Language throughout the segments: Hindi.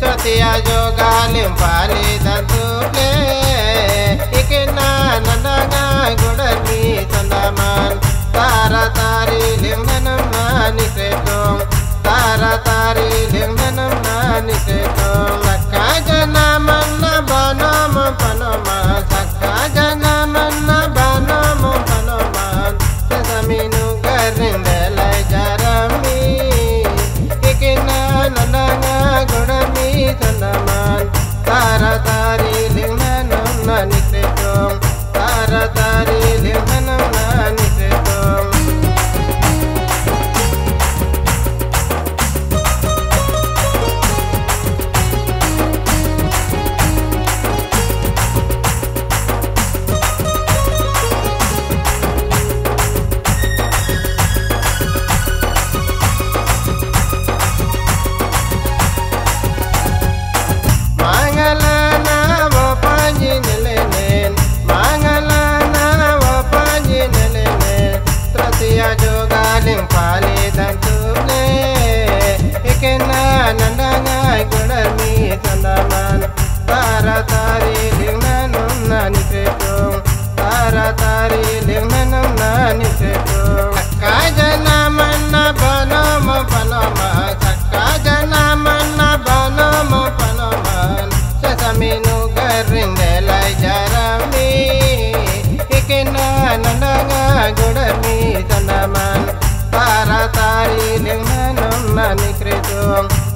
ಸತಿಯ ಜೋಗಾಲಿ ಪಾಲಿದಂತುಲೆ ಇಕೆ ನಾನಗ ಗುಡನಿ ತಂದಮಾನ್ ತಾರ ತಾರಿ I'm.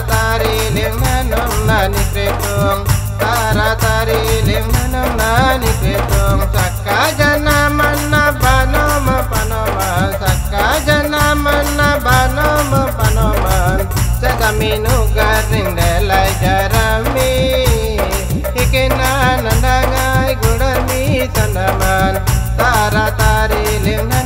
तारातारि लिङ्गनं नानि कृतं तारातारि लिङ्गनं नानि कृतं सक्का जना मन्न बनम पनम सक्का जना मन्न बनम पनम सदमिनु गरिन्दलाई जरमी हिके नानन्दगाई गुडमी सन्दमान तारातारि लिङ्ग